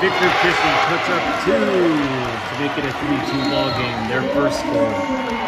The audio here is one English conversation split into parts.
Victor Fishy puts up two to make it a 3-2 ball game, their first score.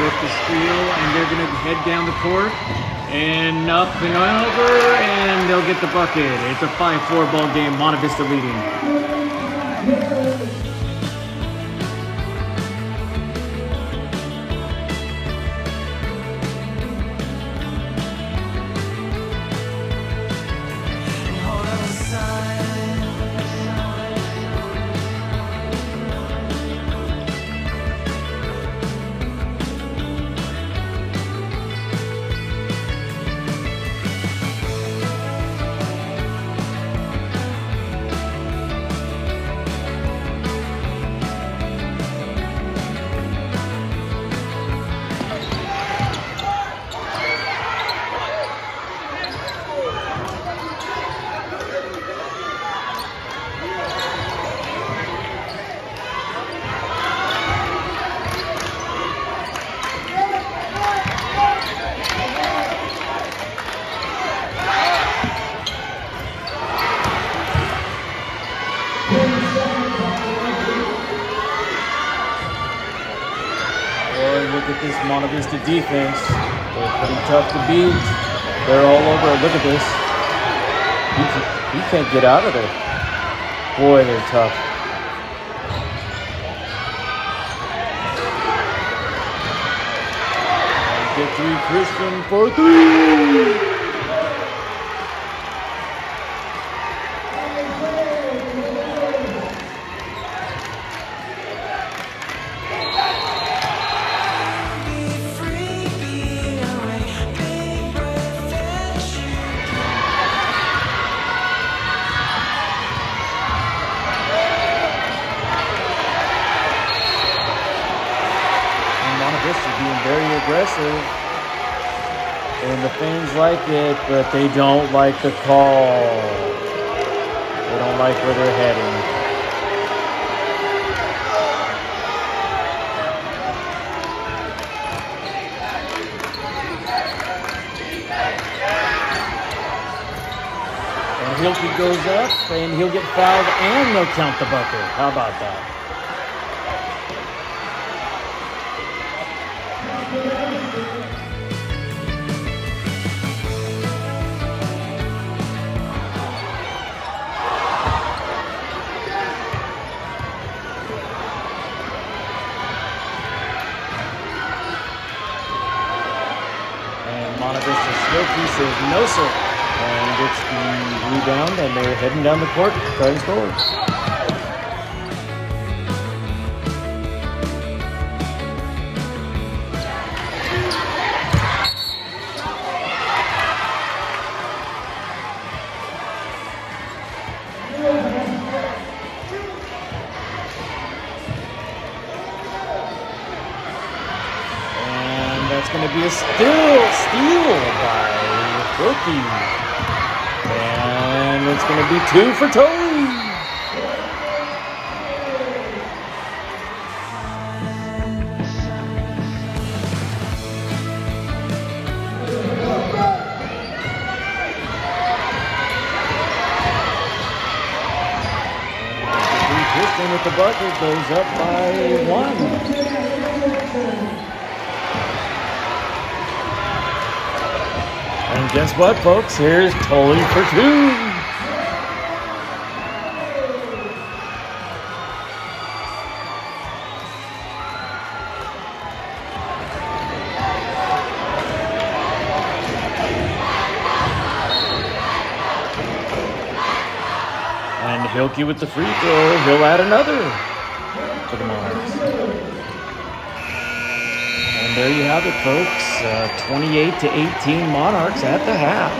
With the steal, and they're going to head down the court and up and over, and they'll get the bucket. It's a 5-4 ball game, Monte Vista leading. Vista defense. They're pretty tough to beat. They're all over. Look at this. He, he can't get out of there. Boy, they're tough. Get Christian for three. Aggressive. And the fans like it, but they don't like the call. They don't like where they're heading. And Hilke goes up, and he'll get fouled, and they'll count the bucket. How about that? He says no, sir. And gets the rebound, and they're heading down the court trying to score. It's going to be two for Tully. Tristan with the bucket goes up by one. And guess what, folks? Here's Tully for two. Hilke with the free throw. He'll add another for the Monarchs. And there you have it, folks. Uh, 28 to 18 Monarchs at the half.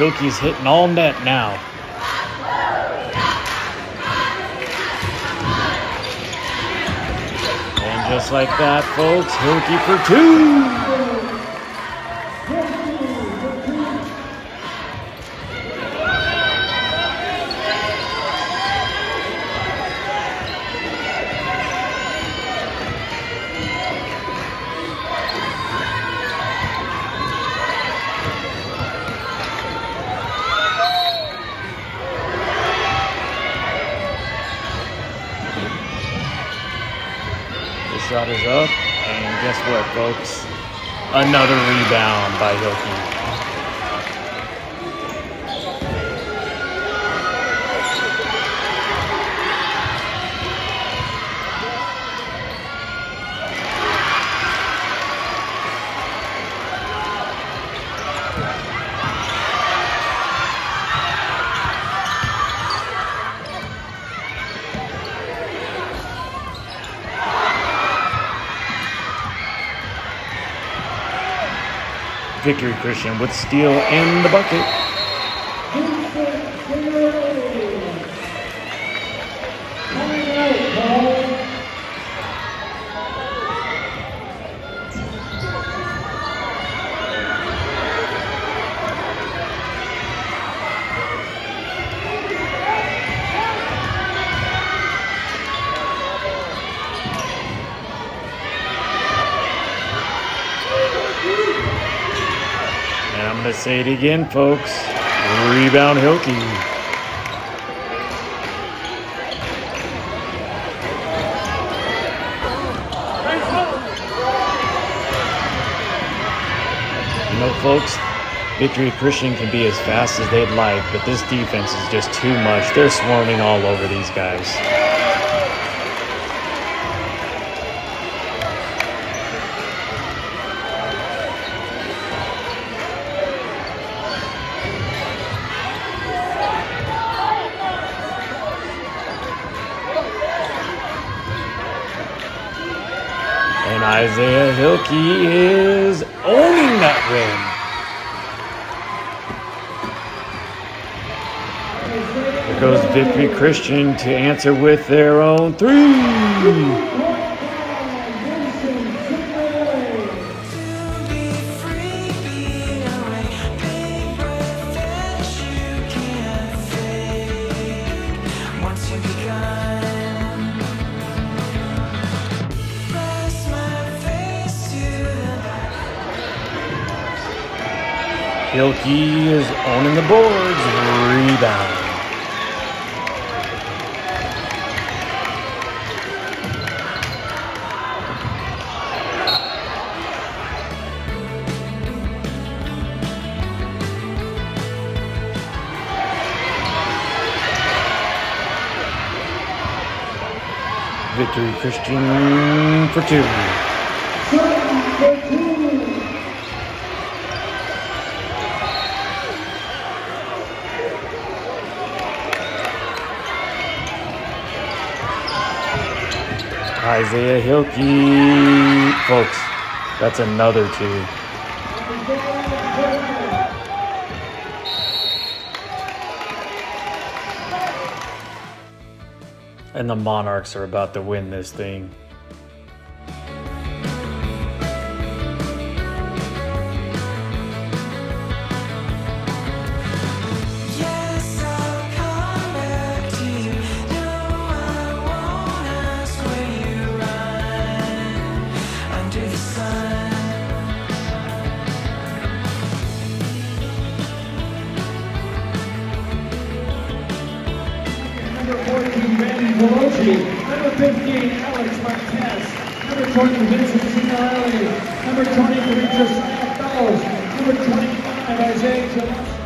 Hilke's hitting all net now. And just like that, folks, Hilke for two. Shot is up. And guess what, folks? Another rebound by Hilke. Victory Christian with steal in the bucket. going to say it again, folks. Rebound Hilke. You know, folks, Victory Christian can be as fast as they'd like, but this defense is just too much. They're swarming all over these guys. And Isaiah Hilke is owning that win. Here goes Victory Christian to answer with their own three. Hilke is owning the boards. Rebound. Victory Christian for two. Isaiah Hilke. Folks, that's another two. And the Monarchs are about to win this thing. Number 15, Alex Marquez. Number 20, Vincent Signorelli. Number 20, Demetrius Fellows. Number 25, Isaiah Gillespie.